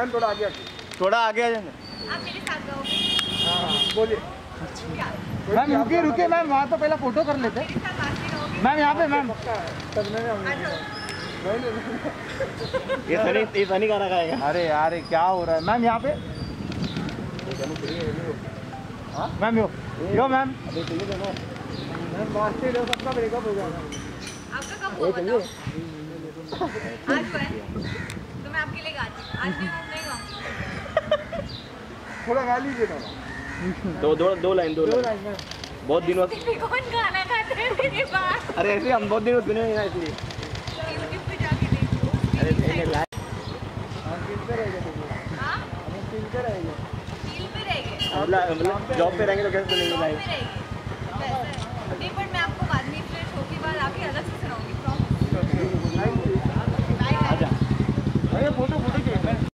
Ma'am थोड़ा आगे आगे थोड़ा आगे आ जाना। आप मेरे साथ रहोगे हाँ बोलिए। मैम रुकिए रुकिए मैम वहाँ तो पहले फ़ोटो कर लेते। मैम यहाँ पे मैम। करने में आ जाओ नहीं नहीं ये सनी ये सनी गाना गाएगा। अरे यार क्या हो रहा है? मैम यहाँ पे। Ma'am yo yo ma'am. Ma'am सबका ब्रेकअप हो जाएगा आपका कब हुआ बताओ आज हुआ है। तो मैं आपके लिए गाती हूँ। आज थोड़ा गा लीजिए दो। दो दो लाइन दो लाइन। बहुत दिनों कौन गाना गाते हैं मेरे पास अरे ऐसे हम बहुत दिनों सुने नहीं ना इसलिए। यूट्यूब पे जाके देखो। अरे मैंने लाइन हाँ किनसे रहेगा तुम हाँ? हम किनसे रहेंगे। फील पे रह गए मतलब जॉब पे रहेंगे तो कैसे सुनेंगे पे है नहीं पर मैं आपको बाद में फिर शो के बाद आके अलग से सुनाऊँगी प्रॉमिस बाय बाय आजा। अरे फ़ोटो फ़ोटो